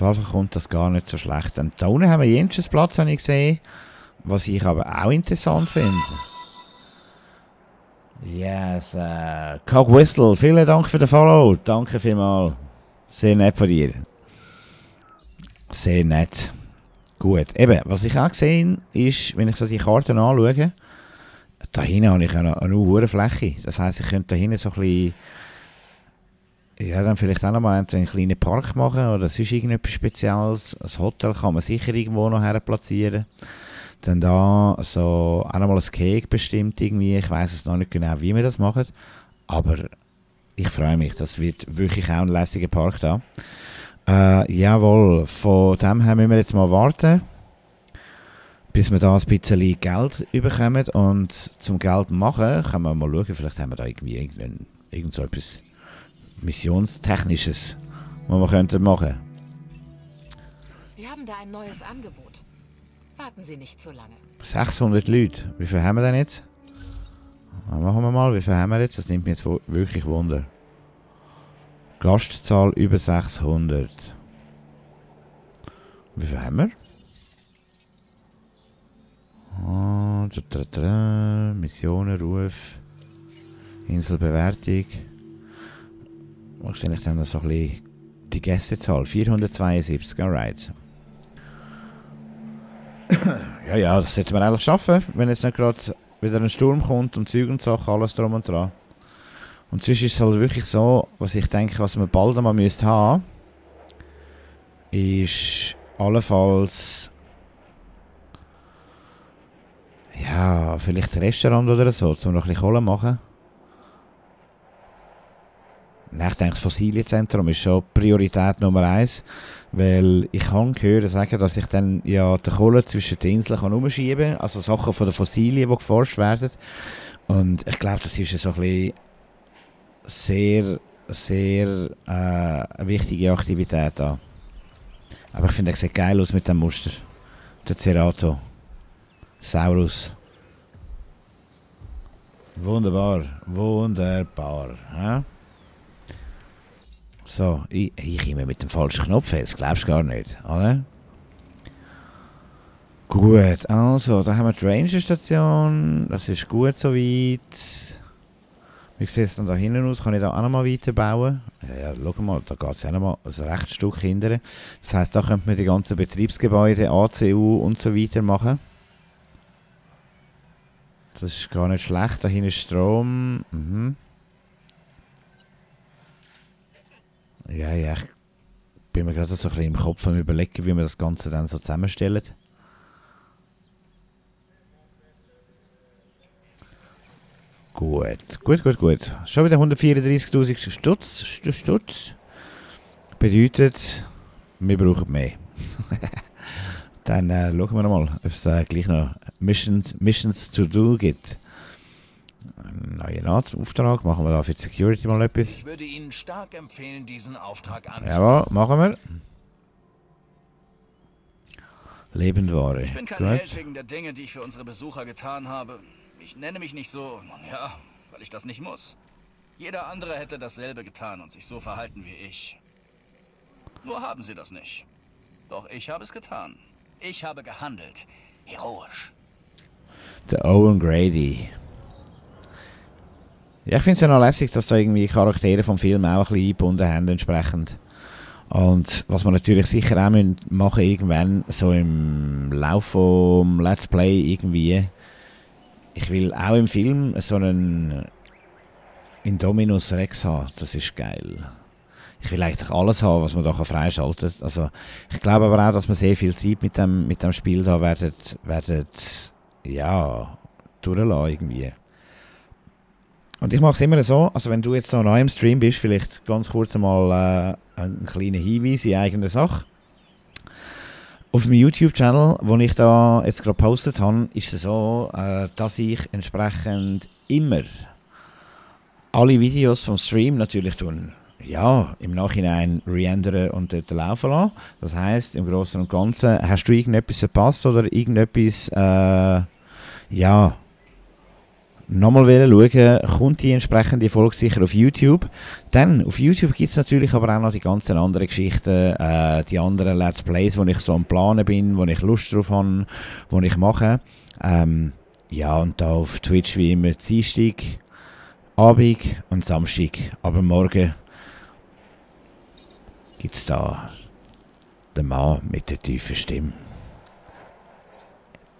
Jeden Fall kommt das gar nicht so schlecht. Und da unten haben wir jenseits Platz, habe ich gesehen, was ich aber auch interessant finde. Yes, äh, Cog Whistle, vielen Dank für den Follow. Danke vielmals. Sehr nett von dir. Sehr nett. Gut, eben, was ich auch gesehen ist, wenn ich so die Karten anschaue, da hinten habe ich eine, eine Fläche. Das heisst, ich könnte da hinten so ein bisschen, ja, dann vielleicht auch noch mal einen kleinen Park machen oder sonst irgendetwas Spezielles. Ein Hotel kann man sicher irgendwo noch her platzieren. Dann da so auch noch mal ein Cake bestimmt irgendwie. Ich weiß es noch nicht genau, wie wir das machen, aber ich freue mich. Das wird wirklich auch ein lässiger Park da. Äh, jawohl, von dem her müssen wir jetzt mal warten, bis wir da ein bisschen Geld bekommen. Und zum Geld machen, können wir mal schauen, vielleicht haben wir da irgendwie irgend so etwas Missionstechnisches, was wir könnten machen Wir haben da ein neues Angebot. Warten Sie nicht zu lange. 600 Leute. Wie viel haben wir denn jetzt? Machen wir mal, wie viel haben wir jetzt? Das nimmt mich jetzt wirklich Wunder. Gastzahl über 600. Wie viel haben wir? Oh, da, da, da, Missionen, Ruf, Inselbewertung. Wahrscheinlich dann so ein die Gästezahl. 472, alright. ja, ja, das sollten wir eigentlich schaffen, wenn jetzt nicht gerade wieder ein Sturm kommt und Zeug und Sachen, alles drum und dran. Und sonst ist es halt wirklich so, was ich denke, was wir bald einmal müsst haben, ist allenfalls ja, vielleicht ein Restaurant oder so, um noch ein bisschen Kohle machen. Nein, ich denke, das Fossilienzentrum ist schon Priorität Nummer eins, weil ich kann hören sagen, dass ich dann ja die Kohle zwischen den Inseln kann umschieben kann, also Sachen von den Fossilien, die geforscht werden. Und ich glaube, das ist so ein bisschen sehr, sehr äh, wichtige Aktivität da. Aber ich finde, er sieht geil aus mit dem Muster. Der Cerato. Saurus. Wunderbar, wunderbar. Ja? So, ich, ich immer mit dem falschen Knopf fest, glaubst du gar nicht, oder? Gut, also, da haben wir die Ranger-Station. Das ist gut soweit. Wie sieht es dann da hinten aus? Kann ich da auch noch mal weiterbauen? Ja, ja schau mal, da geht es ja noch mal ein rechtes Stück hinterher. Das heisst, da könnte man die ganzen Betriebsgebäude, ACU und so weiter machen. Das ist gar nicht schlecht. Da hinten ist Strom. Mhm. Ja, ja, ich bin mir gerade so ein bisschen im Kopf am überlegen, wie wir das Ganze dann so zusammenstellen. Gut, gut, gut, gut. Schon wieder 134.000 Stutz, Stutz. Bedeutet, wir brauchen mehr. Dann äh, schauen wir mal, ob es äh, gleich noch Missions, Missions to do gibt. Neuen Auftrag, machen wir da für die Security mal etwas. Ich würde Ihnen stark empfehlen, diesen Auftrag anzunehmen. Jawohl, machen wir. Lebendware. Ich bin kein Held wegen der Dinge, die ich für unsere Besucher getan habe. Ich nenne mich nicht so, ja, weil ich das nicht muss. Jeder andere hätte dasselbe getan und sich so verhalten wie ich. Nur haben sie das nicht. Doch ich habe es getan. Ich habe gehandelt. Heroisch. Der Owen Grady. Ja, ich finde es ja noch lässig, dass da irgendwie Charaktere vom Film auch ein bisschen eingebunden haben entsprechend. Und was wir natürlich sicher auch machen müssen, irgendwann so im Laufe vom Let's Play irgendwie, ich will auch im Film so einen Indominus Rex haben. Das ist geil. Ich will eigentlich alles haben, was man da freischalten kann. Also, ich glaube aber auch, dass man sehr viel Zeit mit dem, mit dem Spiel da werdet, werdet ja, durchlassen irgendwie. Und ich mache es immer so, also wenn du jetzt so neu im Stream bist, vielleicht ganz kurz einmal äh, einen kleinen Hinweis in eigener Sache. Auf meinem YouTube-Channel, wo ich da jetzt gerade gepostet habe, ist es so, äh, dass ich entsprechend immer alle Videos vom Stream natürlich tun, ja, im Nachhinein reändern und dort laufen lassen. Das heißt, im Großen und Ganzen, hast du irgendetwas verpasst oder irgendetwas, äh, ja, nochmal schauen kommt die entsprechende Folge sicher auf YouTube. Dann, auf YouTube gibt es natürlich aber auch noch die ganzen anderen Geschichten, äh, die anderen Let's Plays, wo ich so am Planen bin, wo ich Lust drauf habe, wo ich mache. Ähm, ja, und da auf Twitch wie immer Dienstag, Abend und Samstag. Aber morgen gibt es da den Mann mit der tiefen Stimme.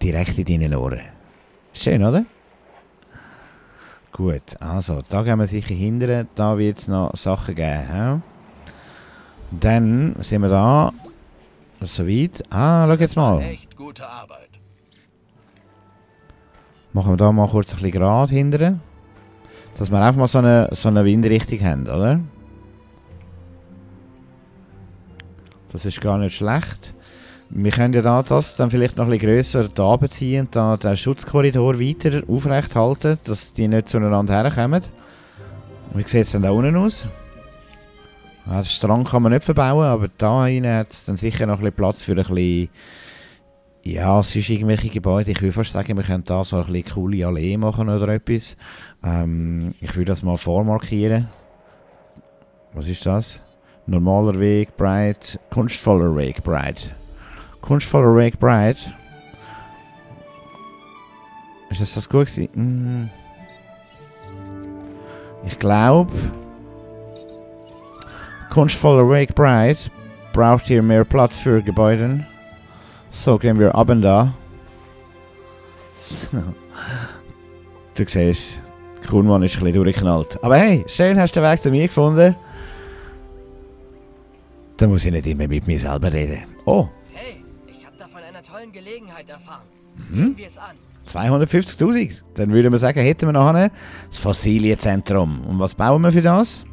Direkt in deinen Ohren. Schön, oder? Gut, also, da gehen wir sicher hindern. Da wird es noch Sachen geben. Ja? Dann sind wir da. Soweit. Ah, schau jetzt mal. Echt gute Arbeit. Machen wir da mal kurz ein bisschen gerade hindern. Dass wir einfach mal so eine, so eine Windrichtung haben, oder? Das ist gar nicht schlecht. Wir können ja da das dann vielleicht noch ein bisschen grösser da beziehen und da den Schutzkorridor weiter aufrecht halten, dass die nicht zueinander herkommen. Wie sieht es denn da unten aus? Ja, den Strang kann man nicht verbauen, aber da hinten hat es dann sicher noch ein Platz für ein bisschen... Ja, es ist irgendwelche Gebäude. Ich würde fast sagen, wir können da so ein bisschen coole Allee machen oder etwas. Ähm, ich würde das mal vormarkieren. Was ist das? Normaler Weg, breit, kunstvoller Weg, breit. Kunstvoller Weg, breit. Ist das das gut gewesen? Mm. Ich glaube, kunstvoller Weg, breit braucht hier mehr Platz für Gebäude. So, gehen wir ab und da. Du siehst, Kuhnmann ist ein bisschen durchgeknallt. Aber hey, schön hast du den Weg zu mir gefunden. Da muss ich nicht immer mit mir selber reden. Oh, tollen Gelegenheit erfahren. Mhm. Wir es an. 250.000. Dann würden wir sagen, hätten wir nachher das Fossilienzentrum. Und was bauen wir für das?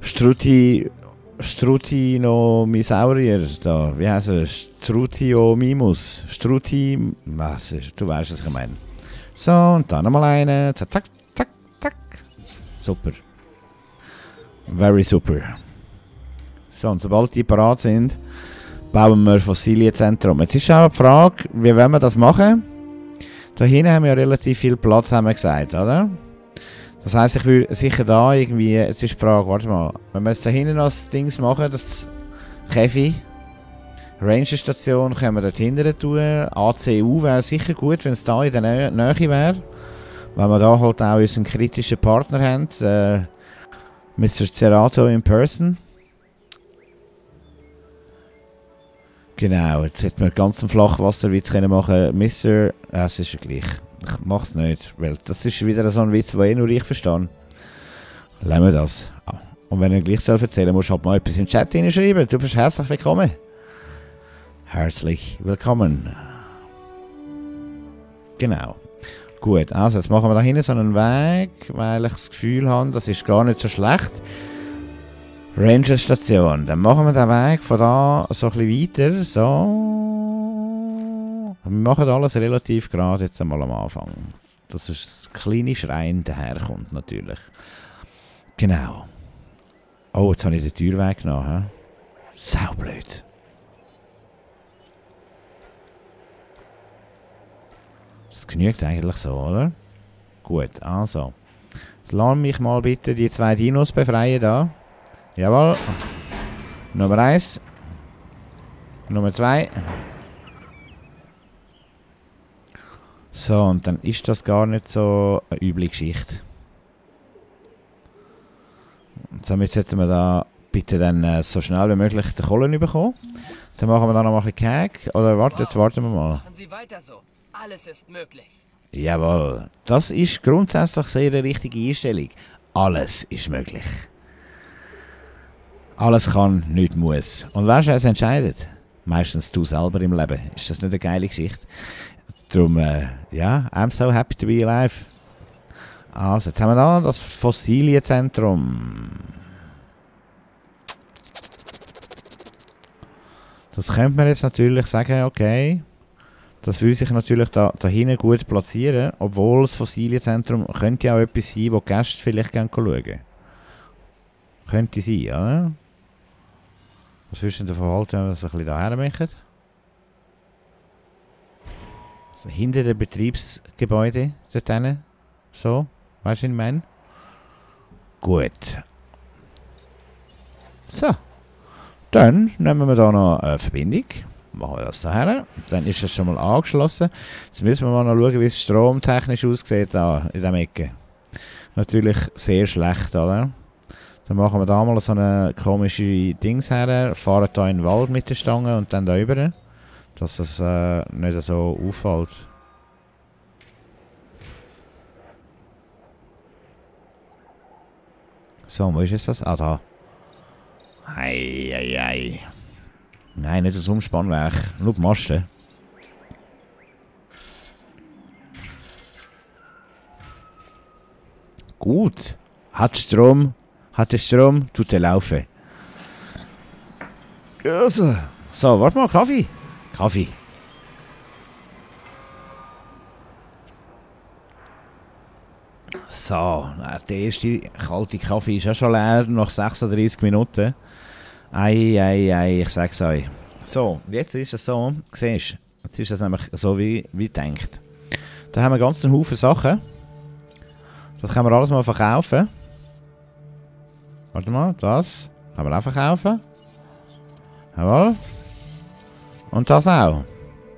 Struti... Strutinomisaurier da. Wie heißt er? Strutiomimus. Struti... Was. Du weißt, was ich meine. So, und dann nochmal eine. Zack, zack, zack, zack. Super. Very super. So, und sobald die parat sind, bauen wir Fossilienzentrum. Jetzt ist auch die Frage, wie wollen wir das machen? Da hinten haben wir ja relativ viel Platz, haben wir gesagt, oder? Das heisst, ich will sicher da irgendwie, jetzt ist die Frage, warte mal, wenn wir jetzt da hinten noch das Dings machen, das Käfi, Ranger-Station können wir dort hinten tun, ACU wäre sicher gut, wenn es da in der Nä Nähe wäre, weil wir da halt auch unseren kritischen Partner haben, äh, Mr. Cerato in person. Genau, jetzt hätte man ganz einen Flachwasserwitz können machen Mr. Ja, es ist ja gleich. Ich mach's nicht, weil das ist wieder so ein Witz, den eh nur ich verstehe. Lassen wir das. Ah, Und wenn du gleich selber erzählen musst, halt mal etwas im Chat hineinschreiben. Du bist herzlich willkommen. Herzlich willkommen. Genau. Gut, also jetzt machen wir da hinten so einen Weg, weil ich das Gefühl habe, das ist gar nicht so schlecht. Ranger-Station. Dann machen wir den Weg von da so ein bisschen weiter. So. Wir machen alles relativ gerade jetzt einmal am Anfang. Dass das kleine Schrein daherkommt natürlich. Genau. Oh, jetzt habe ich den Türweg genommen. He? Saublöd. Das genügt eigentlich so, oder? Gut, also. Jetzt lass mich mal bitte die zwei Dinos befreien da. Jawohl. Nummer 1. Nummer 2. So, und dann ist das gar nicht so eine üble Geschichte. Und somit sollten wir da bitte dann äh, so schnell wie möglich den Kohlen bekommen. Dann machen wir da noch mal ein Cake. Oder warte, jetzt warten wir mal. Machen Sie weiter so. Alles ist möglich. Jawohl, das ist grundsätzlich sehr eine richtige Einstellung. Alles ist möglich. Alles kann, nichts muss. Und weißt du, wer es entscheidet? Meistens du selber im Leben. Ist das nicht eine geile Geschichte? Darum, äh, ja, I'm so happy to be alive. Also, jetzt haben wir da das Fossilienzentrum. Das könnte man jetzt natürlich sagen, okay, das will sich natürlich da, da hinten gut platzieren, obwohl das Fossilienzentrum könnte ja auch etwas sein, wo Gäste vielleicht gerne schauen. Könnte sein, oder? Was würdest du davon halten, wenn wir das ein bisschen daher machen? Also hinter dem Betriebsgebäude dort hinten. So, weißt du, ich meine? Gut. So. Dann nehmen wir da noch eine Verbindung. Machen wir das daher. Dann ist das schon mal angeschlossen. Jetzt müssen wir mal noch schauen, wie es stromtechnisch aussieht da in dieser Ecke. Natürlich sehr schlecht, oder? Dann machen wir da mal so eine komische Dings her, fahren da in den Wald mit der Stange und dann da rüber, dass es äh, nicht so auffällt. So, wo ist jetzt das? Ah, da. Ei, ei, ei. Nein, nicht das Umspannwerk. Nur die Masten. Gut. Hat Strom. Hat es Strom, tut er laufen. Also. So, warte mal, Kaffee. Kaffee. So, der erste kalte Kaffee ist ja schon leer, nach 36 Minuten. Ei, ei, ei, ich sag's euch. So, jetzt ist es so, siehst du, jetzt ist es nämlich so wie, wie denkt. Da haben wir ganz einen Haufen Sachen. Das können wir alles mal verkaufen. Warte mal, das können wir auch verkaufen. Jawohl. Und das auch.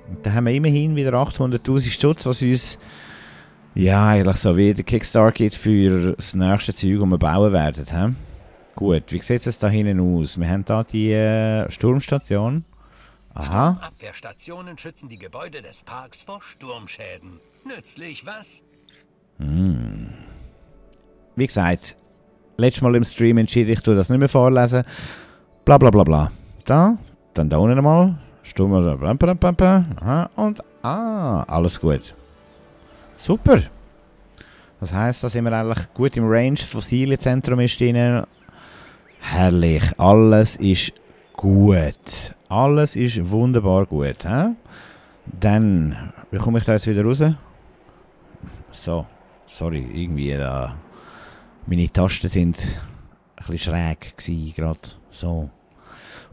Und dann haben wir immerhin wieder 800'000 Stutz, was uns ja, eigentlich so wie der Kickstarter gibt für das nächste Zeug, das wir bauen werden. He? Gut, wie sieht es da hinten aus? Wir haben da die äh, Sturmstation. Aha. Abwehrstationen schützen die Gebäude des Parks vor Sturmschäden. Nützlich, was? Wie gesagt, letztes Mal im Stream entschied ich, tue das nicht mehr vorlesen. Bla bla bla bla. Da, dann da unten bla, bla. Aha, und ah, alles gut. Super. Das heisst, da sind wir eigentlich gut im Range. Das Fossilienzentrum ist drin. Herrlich. Alles ist gut. Alles ist wunderbar gut. He? Dann, wie komme ich da jetzt wieder raus? So, sorry, irgendwie da. Meine Tasten sind ein schräg gerade. So.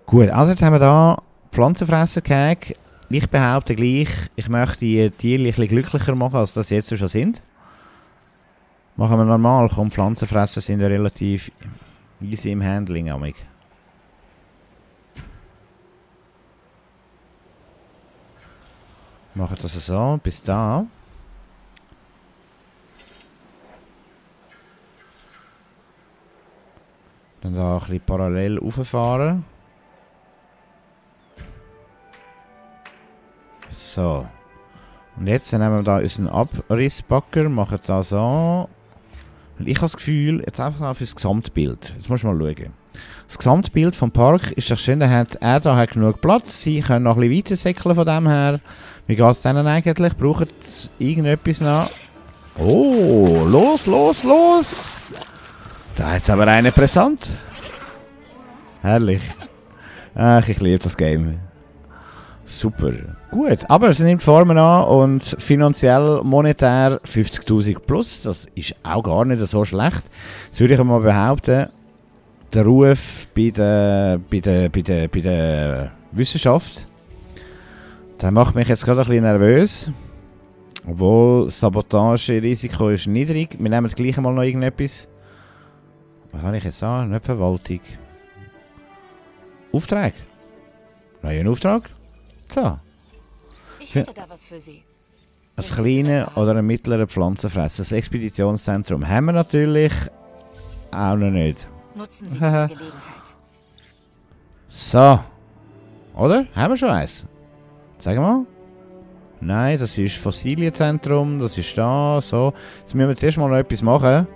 Gut, also jetzt haben wir da Pflanzenfresser gehabt. Ich behaupte gleich, ich möchte die Tiere ein glücklicher machen, als das jetzt schon sind. Machen wir normal. Komm, Pflanzenfresser sind ja relativ easy im Handling. Amig. Machen das so, bis da. Dann da ein bisschen parallel rauffahren. So. Und jetzt nehmen wir da unseren Abrissbacker, machen das so. Und ich habe das Gefühl, jetzt einfach mal fürs Gesamtbild. Jetzt musst du mal schauen. Das Gesamtbild vom Park ist doch schön, er hat, er da hat genug Platz, sie können noch ein bisschen weiter säckeln von dem her. Wie geht es denen eigentlich? Brauchen sie irgendetwas noch? Oh, los, los, los! Da hat aber eine präsent. Herrlich. Ach, ich liebe das Game. Super. Gut, aber es nimmt Formen an und finanziell, monetär 50.000 plus. Das ist auch gar nicht so schlecht. Jetzt würde ich mal behaupten, der Ruf bei der, bei der, bei der, bei der Wissenschaft, der macht mich jetzt gerade ein bisschen nervös. Obwohl Sabotage-Risiko ist niedrig. Wir nehmen gleich mal noch irgendetwas. Was habe ich jetzt da? Nicht Verwaltung. Auftrag. Neuen Auftrag. So. Ich hätte da was für Sie. Ein kleiner oder ein mittlerer Pflanzenfresser. Das Expeditionszentrum haben wir natürlich auch noch nicht. Nutzen Sie diese Gelegenheit. So. Oder? Haben wir schon eins? Sag mal. Nein, das ist Fossilienzentrum, das ist da, so. Jetzt müssen wir zuerst mal noch etwas machen.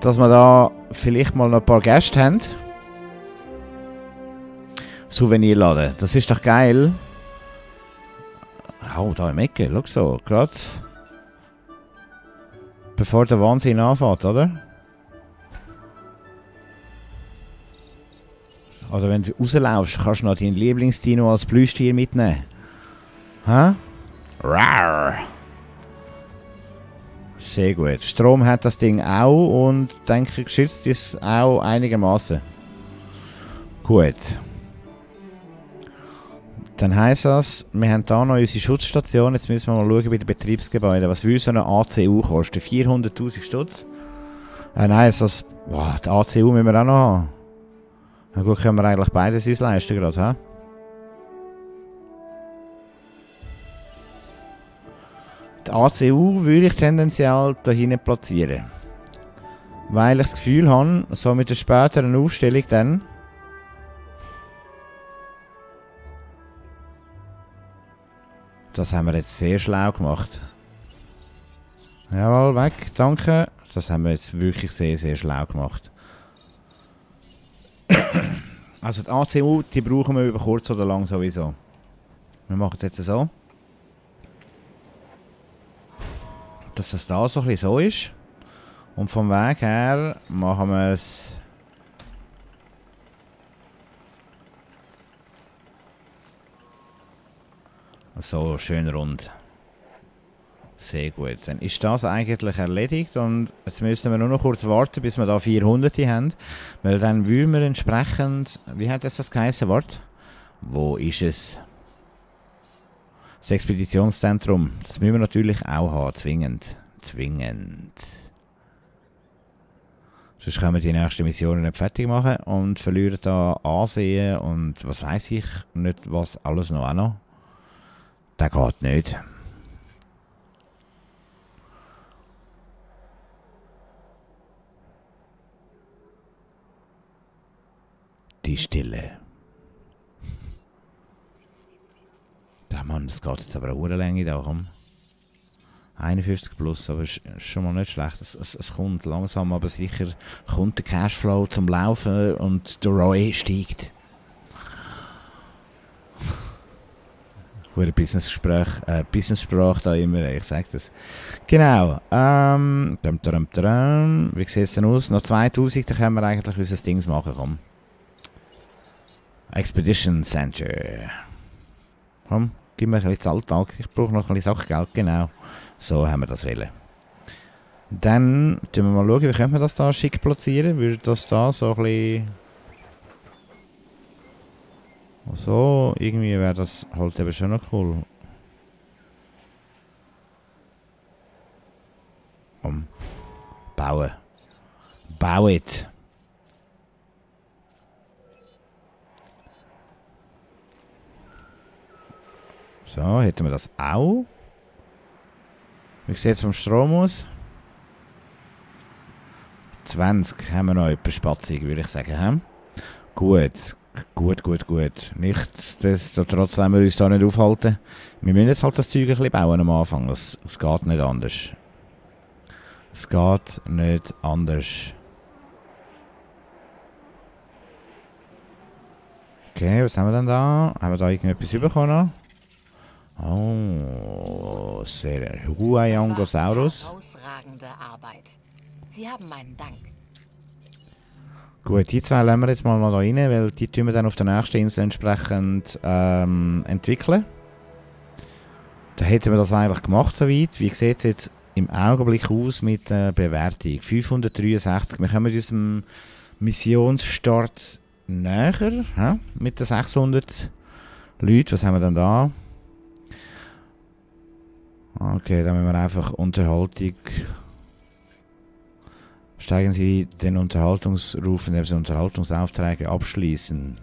Dass wir da vielleicht mal noch ein paar Gäste haben. Souvenirladen, das ist doch geil. Oh, da im Ecke, schau so, gerade. Bevor der Wahnsinn anfängt, oder? Oder wenn du rauslaufst, kannst du noch deinen Lieblingsdino als Plüschtier mitnehmen. Hä? Rar. Sehr gut. Strom hat das Ding auch und denke, geschützt ist auch einigermaßen. Gut. Dann heisst das, wir haben hier noch unsere Schutzstation. Jetzt müssen wir mal schauen bei den Betriebsgebäuden. Was würde so eine ACU kosten? 400'000 Stutz? Äh, nein, das, boah, die ACU müssen wir auch noch haben. Na gut, können wir eigentlich beides uns leisten gerade, hä? ACU würde ich tendenziell da hinten platzieren. Weil ich das Gefühl habe, so mit der späteren Aufstellung dann... Das haben wir jetzt sehr schlau gemacht. Jawohl, weg, danke. Das haben wir jetzt wirklich sehr, sehr schlau gemacht. Also die ACU, die brauchen wir über kurz oder lang sowieso. Wir machen es jetzt so. Dass das da so ein so ist. Und vom Weg her machen wir es... So, schön rund. Sehr gut. Dann ist das eigentlich erledigt und jetzt müssen wir nur noch kurz warten, bis wir da 400 haben. Weil dann würden wir entsprechend... Wie hat das das geheißen Wort? Wo ist es? Das Expeditionszentrum. Das müssen wir natürlich auch haben. Zwingend. Zwingend. Sonst können wir die nächste Mission nicht fertig machen und verlieren da Ansehen und was weiß ich nicht, was alles noch auch noch. Das geht nicht. Die Stille. Mann, das geht jetzt aber eine Uhrenlänge da, komm. 51 plus, aber ist schon mal nicht schlecht. Es, es, es kommt langsam, aber sicher kommt der Cashflow zum Laufen und der Roy steigt. Gute Business-Gespräch, äh, Business-Sprache da immer, ich sag das. Genau, ähm, dum, dum, dum, wie sieht es denn aus? Noch 2000, dann können wir eigentlich unser Ding machen, komm. Expedition Center. Komm, gib mir ein bisschen Alltag, ich brauche noch ein bisschen Sachgeld, genau. So haben wir das wählen. Dann schauen wir mal, wie können wir das da schick platzieren. Würde das da so ein bisschen... So, irgendwie wäre das halt eben schon noch cool. Komm. Bauen. Bau it. So, hätten wir das auch. Wie sieht es vom Strom aus? 20 haben wir noch etwas spatzig, würde ich sagen. He? Gut, gut, gut, gut. Nichtsdestotrotz lassen wir uns da nicht aufhalten. Wir müssen jetzt halt das Zeug ein bisschen bauen am Anfang. Es, es geht nicht anders. Es geht nicht anders. Okay, was haben wir denn da? Haben wir da irgendetwas bekommen? Oh, sehr Huayangosaurus. Herausragende Arbeit. Sie haben meinen Dank. Gut, die zwei lassen wir jetzt mal da rein, weil die tun wir dann auf der nächsten Insel entsprechend ähm, entwickeln. Da hätten wir das eigentlich gemacht soweit. Wie sieht es jetzt im Augenblick aus mit der Bewertung? 563. Wir kommen unserem Missionsstart näher he? mit den 600 Leuten. Was haben wir denn da? Okay, dann müssen wir einfach Unterhaltung. Steigen Sie den Unterhaltungsruf, indem Sie Unterhaltungsaufträge abschließen.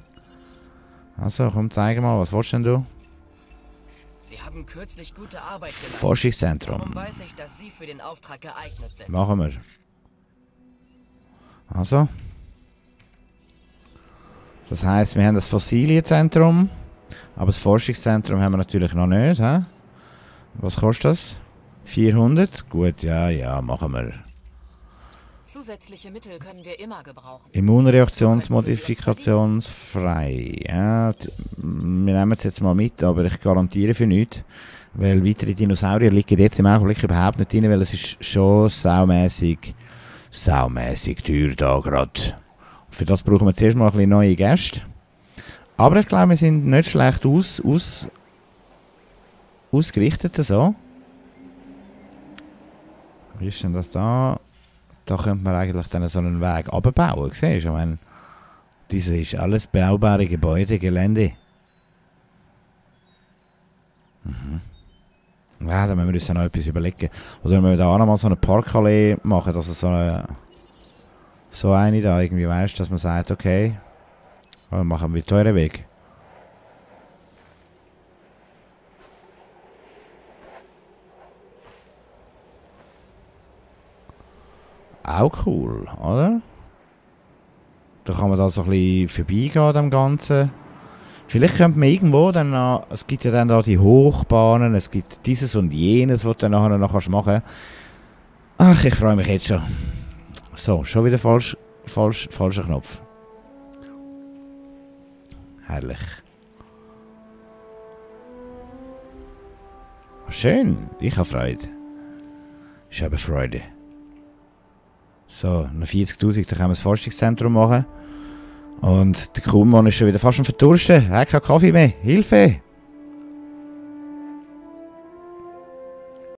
Also, komm, zeig mal, was willst denn du? Sie haben kürzlich gute Arbeit geleistet. Forschungszentrum. Darum weiß ich, dass Sie für den Auftrag geeignet sind. Machen wir. Also. Das heißt, wir haben das Fossilienzentrum, aber das Forschungszentrum haben wir natürlich noch nicht. He? Was kostet das? 400? Gut, ja, ja, machen wir. Zusätzliche Mittel können wir immer gebrauchen. Immunreaktionsmodifikationsfrei. Ja, wir nehmen es jetzt mal mit, aber ich garantiere für nichts. Weil weitere Dinosaurier liegen jetzt im Augenblick überhaupt nicht drin, weil es ist schon saumässig, saumässig teuer da gerade. Für das brauchen wir zuerst mal ein bisschen neue Gäste. Aber ich glaube, wir sind nicht schlecht aus, aus, ausgerichtet so. Wie ist denn das da? Da könnte man eigentlich dann so einen Weg abbauen, siehst du? Ich meine, dieses ist alles baubare Gebäude, Gelände. Ja, dann müssen wir uns ja noch etwas überlegen. Oder wenn wir da auch noch mal so eine Parkallee machen, dass es so eine, so eine da irgendwie, weißt dass man sagt, okay, dann machen wir teuren Weg. Auch cool, oder? Da kann man da so ein bisschen vorbeigehen dem Ganzen. Vielleicht könnte man irgendwo dann noch, es gibt ja dann da die Hochbahnen, es gibt dieses und jenes, was du dann nachher noch kannst machen Ach, ich freue mich jetzt schon. So, schon wieder falsch, falsch, falscher Knopf. Herrlich. Schön, ich habe Freude. Ich habe Freude. So, noch 40'000, dann können wir das Forschungszentrum machen. Und der Kuhmann ist schon wieder fast am Verdursten. Er hat keinen Kaffee mehr. Hilfe!